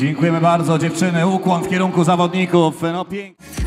Dziękujemy bardzo dziewczyny, ukłon w kierunku zawodników. No pięknie.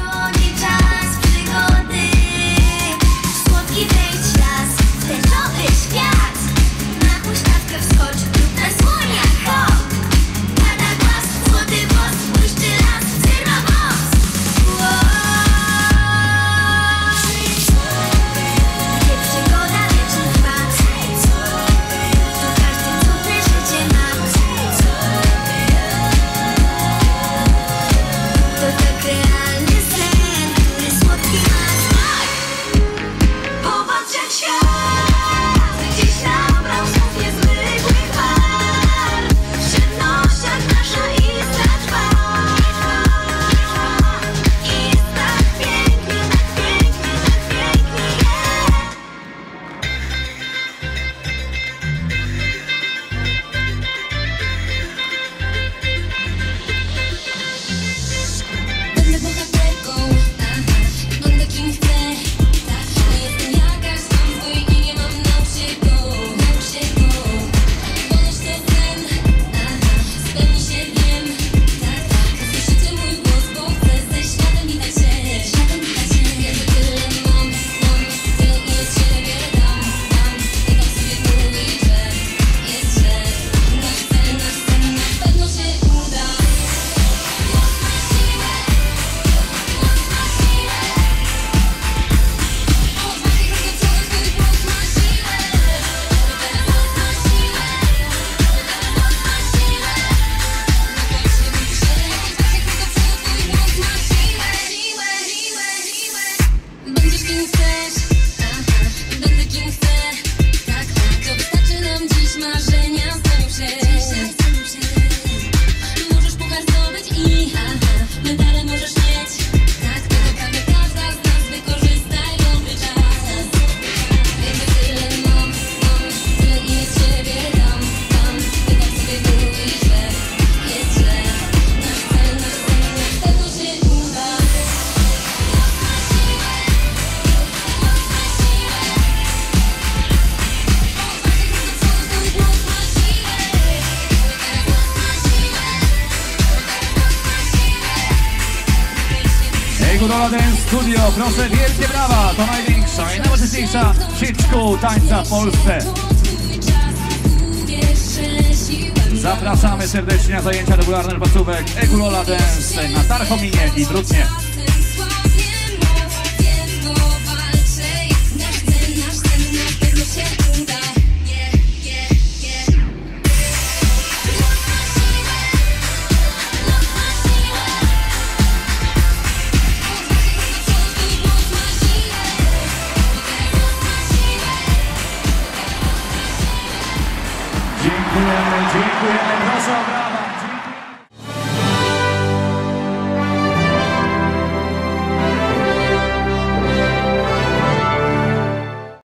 Golden Studio. Proszę wielkie brawa, to największa i najważniejsza hit szkół tańca w Polsce. Zapraszamy serdecznie na zajęcia regularnych placówek Egulola Dance na Tarchominie i Brudnie. 2019 Quyền and House of